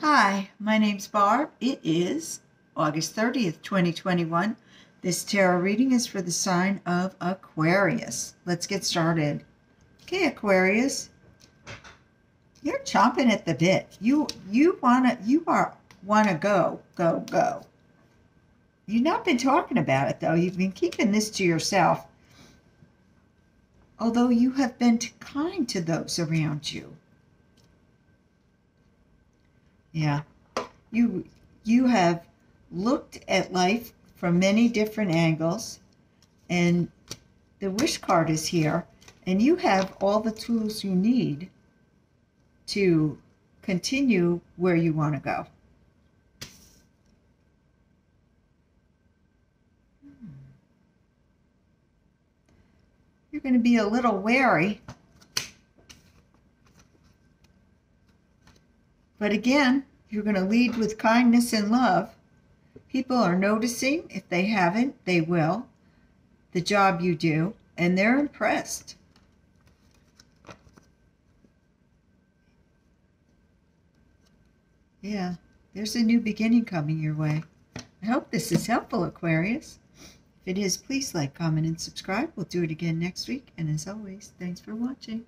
Hi, my name's Barb. It is August 30th, 2021. This tarot reading is for the sign of Aquarius. Let's get started. Okay, Aquarius. You're chomping at the bit. You you wanna you are wanna go, go, go. You've not been talking about it though. You've been keeping this to yourself. Although you have been kind to those around you. Yeah. You you have looked at life from many different angles and the wish card is here and you have all the tools you need to continue where you want to go. Hmm. You're going to be a little wary But again, you're going to lead with kindness and love. People are noticing. If they haven't, they will. The job you do, and they're impressed. Yeah, there's a new beginning coming your way. I hope this is helpful, Aquarius. If it is, please like, comment, and subscribe. We'll do it again next week. And as always, thanks for watching.